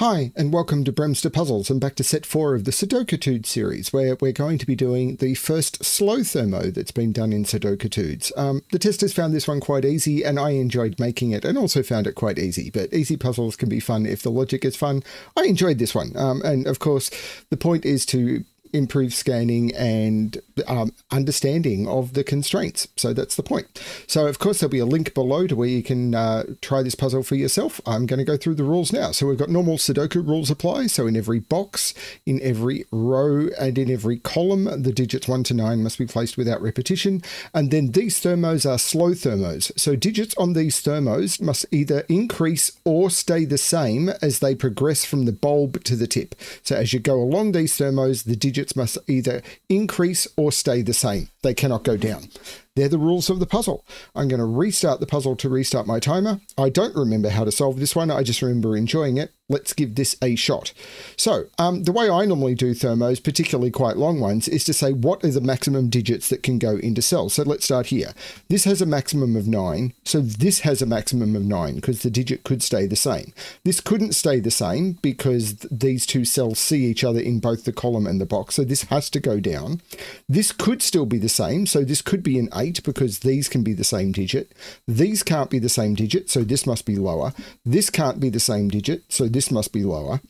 Hi, and welcome to Bremster Puzzles and back to set four of the Sudokétude series, where we're going to be doing the first slow thermo that's been done in Sudokétudes. Um, the testers found this one quite easy, and I enjoyed making it, and also found it quite easy. But easy puzzles can be fun if the logic is fun. I enjoyed this one, um, and of course, the point is to improve scanning and um, understanding of the constraints. So that's the point. So of course there'll be a link below to where you can uh, try this puzzle for yourself. I'm going to go through the rules now. So we've got normal Sudoku rules apply. So in every box, in every row, and in every column, the digits 1 to 9 must be placed without repetition. And then these thermos are slow thermos. So digits on these thermos must either increase or stay the same as they progress from the bulb to the tip. So as you go along these thermos, the digits digits must either increase or stay the same. They cannot go down. They're the rules of the puzzle. I'm going to restart the puzzle to restart my timer. I don't remember how to solve this one. I just remember enjoying it. Let's give this a shot. So um, the way I normally do thermos, particularly quite long ones, is to say what are the maximum digits that can go into cells. So let's start here. This has a maximum of 9. So this has a maximum of 9 because the digit could stay the same. This couldn't stay the same because th these two cells see each other in both the column and the box. So this has to go down. This could still be the same. So this could be an 8 because these can be the same digit. These can't be the same digit, so this must be lower. This can't be the same digit, so this must be lower.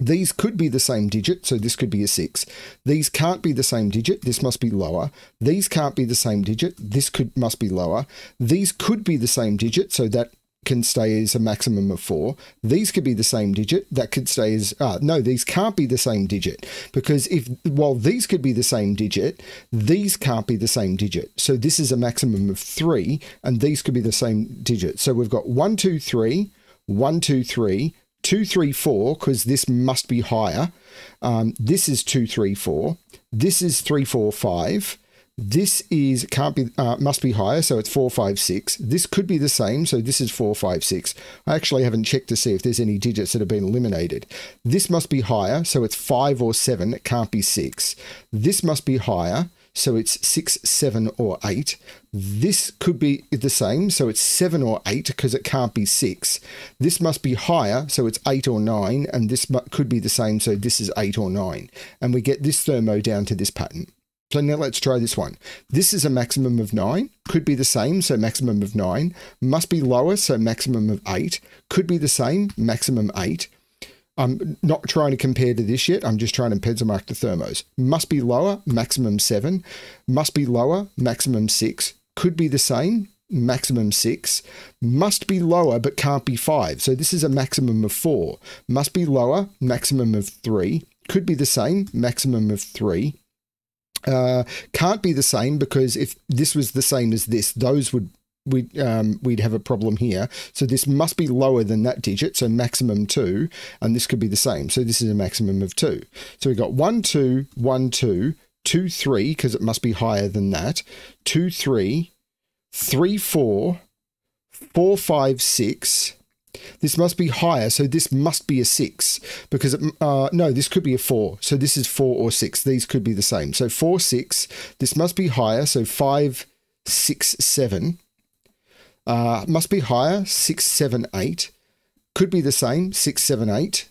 These could be the same digit, so this could be a 6. These can't be the same digit, this must be lower. These can't be the same digit, this could must be lower. These could be the same digit, so that can stay as a maximum of four. These could be the same digit. That could stay as, uh, no, these can't be the same digit because if, while these could be the same digit, these can't be the same digit. So this is a maximum of three and these could be the same digit. So we've got one, two, three, one, two, three, two, three, four, because this must be higher. Um, this is two, three, four. This is three, four, five. This is can't be uh, must be higher, so it's four five six. This could be the same, so this is four five six. I actually haven't checked to see if there's any digits that have been eliminated. This must be higher, so it's five or seven. It can't be six. This must be higher, so it's six, seven, or eight. This could be the same, so it's seven or eight because it can't be six. This must be higher, so it's eight or nine, and this could be the same, so this is eight or nine. And we get this thermo down to this pattern. So now let's try this one. This is a maximum of 9. Could be the same, so maximum of 9. Must be lower, so maximum of 8. Could be the same, maximum 8. I'm not trying to compare to this yet. I'm just trying to pencil mark the thermos. Must be lower, maximum 7. Must be lower, maximum 6. Could be the same, maximum 6. Must be lower, but can't be 5. So this is a maximum of 4. Must be lower, maximum of 3. Could be the same, maximum of 3 uh, can't be the same because if this was the same as this, those would we'd um, we'd have a problem here. So this must be lower than that digit, so maximum two, and this could be the same. So this is a maximum of two. So we've got one, two, one, two, two, three, because it must be higher than that. Two, three, three, four, four, five, six, this must be higher, so this must be a 6. Because, it, uh, no, this could be a 4. So this is 4 or 6. These could be the same. So 4, 6. This must be higher, so five, six, seven. Uh, must be higher, Six, seven, eight. Could be the same, 6, 7, 8.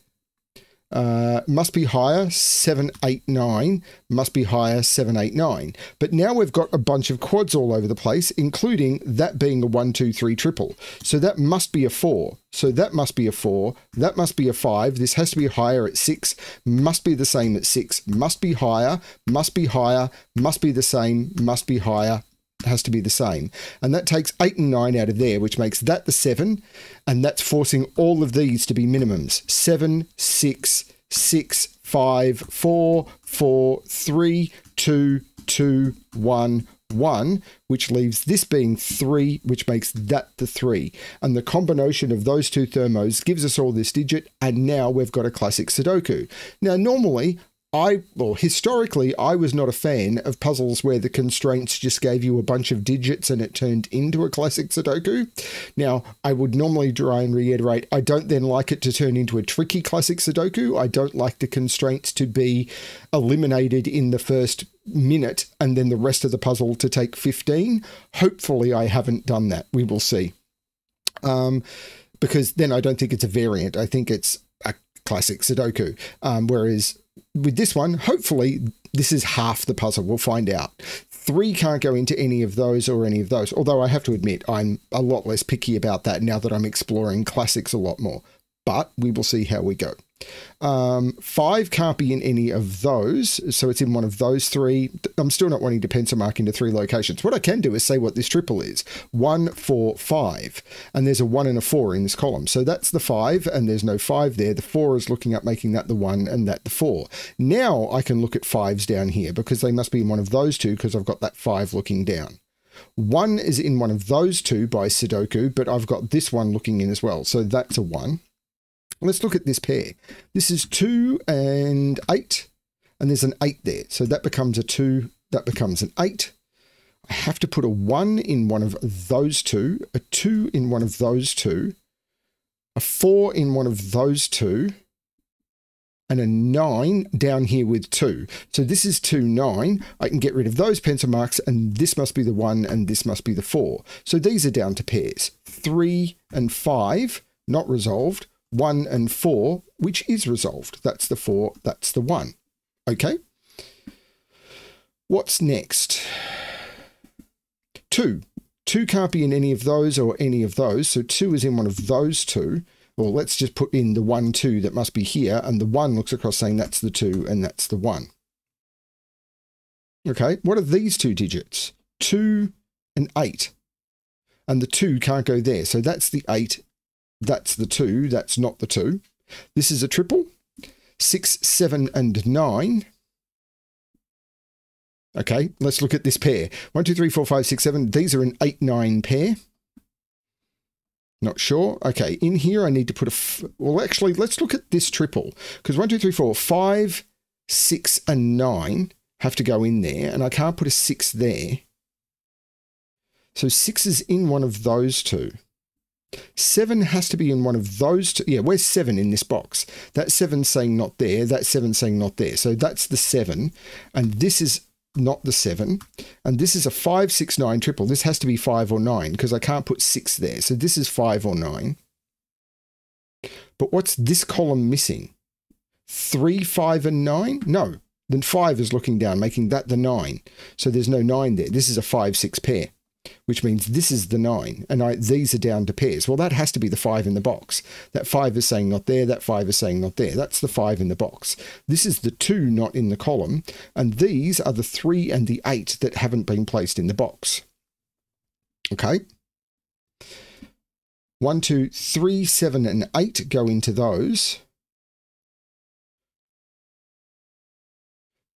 Uh, must be higher, 789, must be higher, 789. But now we've got a bunch of quads all over the place, including that being a 1, 2, 3 triple. So that must be a 4. So that must be a 4. That must be a 5. This has to be higher at 6. Must be the same at 6. Must be higher. Must be higher. Must be the same. Must be higher has to be the same. And that takes 8 and 9 out of there, which makes that the 7. And that's forcing all of these to be minimums. 7, 6, 6, 5, 4, 4, 3, 2, 2, 1, 1, which leaves this being 3, which makes that the 3. And the combination of those two thermos gives us all this digit, and now we've got a classic Sudoku. Now, normally, I, well, historically, I was not a fan of puzzles where the constraints just gave you a bunch of digits and it turned into a classic Sudoku. Now, I would normally try and reiterate, I don't then like it to turn into a tricky classic Sudoku. I don't like the constraints to be eliminated in the first minute and then the rest of the puzzle to take 15. Hopefully, I haven't done that. We will see. Um, because then I don't think it's a variant. I think it's a classic Sudoku. Um, whereas with this one, hopefully, this is half the puzzle. We'll find out. Three can't go into any of those or any of those. Although I have to admit, I'm a lot less picky about that now that I'm exploring classics a lot more. But we will see how we go. Um, five can't be in any of those, so it's in one of those three. I'm still not wanting to pencil mark into three locations. What I can do is say what this triple is one, four, five, and there's a one and a four in this column. So that's the five, and there's no five there. The four is looking up, making that the one, and that the four. Now I can look at fives down here because they must be in one of those two because I've got that five looking down. One is in one of those two by Sudoku, but I've got this one looking in as well. So that's a one. Let's look at this pair. This is 2 and 8, and there's an 8 there. So that becomes a 2, that becomes an 8. I have to put a 1 in one of those two, a 2 in one of those two, a 4 in one of those two, and a 9 down here with 2. So this is 2, 9. I can get rid of those pencil marks, and this must be the 1, and this must be the 4. So these are down to pairs. 3 and 5, not resolved. 1 and 4, which is resolved. That's the 4, that's the 1. Okay? What's next? 2. 2 can't be in any of those or any of those, so 2 is in one of those two. Well, let's just put in the 1, 2 that must be here, and the 1 looks across saying that's the 2 and that's the 1. Okay, what are these two digits? 2 and 8. And the 2 can't go there, so that's the 8 that's the two. That's not the two. This is a triple. Six, seven, and nine. Okay, let's look at this pair. One, two, three, four, five, six, seven. These are an eight, nine pair. Not sure. Okay, in here I need to put a. well, actually, let's look at this triple because one, two, three, four, five, six, and nine have to go in there, and I can't put a six there. So six is in one of those two. Seven has to be in one of those two. Yeah, where's seven in this box? That seven saying not there, that seven saying not there. So that's the seven. And this is not the seven. And this is a five, six, nine triple. This has to be five or nine because I can't put six there. So this is five or nine. But what's this column missing? Three, five, and nine? No. Then five is looking down, making that the nine. So there's no nine there. This is a five, six pair which means this is the 9, and I, these are down to pairs. Well, that has to be the 5 in the box. That 5 is saying not there, that 5 is saying not there. That's the 5 in the box. This is the 2 not in the column, and these are the 3 and the 8 that haven't been placed in the box. Okay? 1, 2, 3, 7, and 8 go into those.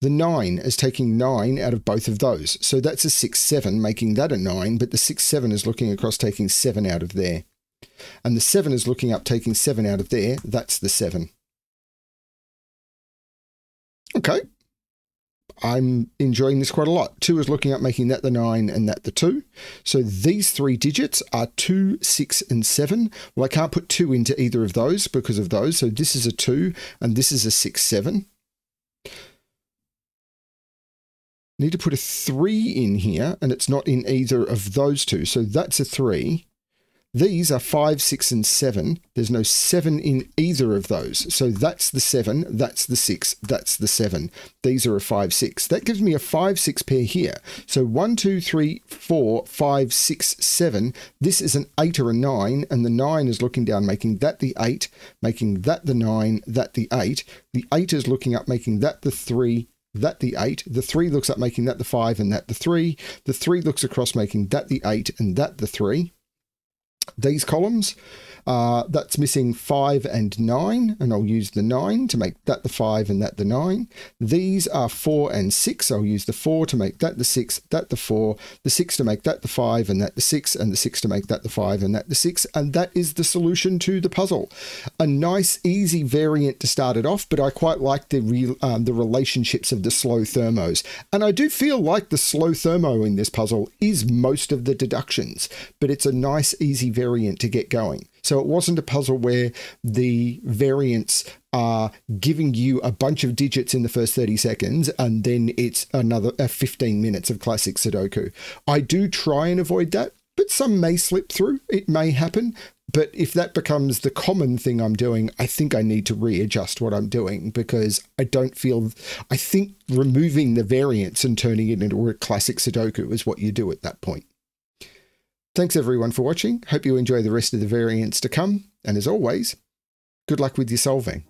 The 9 is taking 9 out of both of those. So that's a 6 7, making that a 9, but the 6 7 is looking across, taking 7 out of there. And the 7 is looking up, taking 7 out of there. That's the 7. Okay. I'm enjoying this quite a lot. 2 is looking up, making that the 9 and that the 2. So these three digits are 2, 6, and 7. Well, I can't put 2 into either of those because of those. So this is a 2 and this is a 6, 7. Need to put a 3 in here, and it's not in either of those two. So that's a 3. These are 5, 6, and 7. There's no 7 in either of those. So that's the 7, that's the 6, that's the 7. These are a 5, 6. That gives me a 5, 6 pair here. So 1, 2, 3, 4, 5, 6, 7. This is an 8 or a 9, and the 9 is looking down, making that the 8, making that the 9, that the 8. The 8 is looking up, making that the 3, that the 8. The 3 looks up making that the 5 and that the 3. The 3 looks across making that the 8 and that the 3. These columns uh, that's missing 5 and 9, and I'll use the 9 to make that the 5 and that the 9. These are 4 and 6. I'll use the 4 to make that the 6, that the 4, the 6 to make that the 5 and that the 6, and the 6 to make that the 5 and that the 6, and that is the solution to the puzzle. A nice, easy variant to start it off, but I quite like the, um, the relationships of the slow thermos. And I do feel like the slow thermo in this puzzle is most of the deductions, but it's a nice, easy variant to get going. So it wasn't a puzzle where the variants are giving you a bunch of digits in the first 30 seconds and then it's another uh, 15 minutes of classic Sudoku. I do try and avoid that but some may slip through. It may happen. But if that becomes the common thing I'm doing, I think I need to readjust what I'm doing because I don't feel. I think removing the variance and turning it into a classic Sudoku is what you do at that point. Thanks everyone for watching. Hope you enjoy the rest of the variants to come. And as always, good luck with your solving.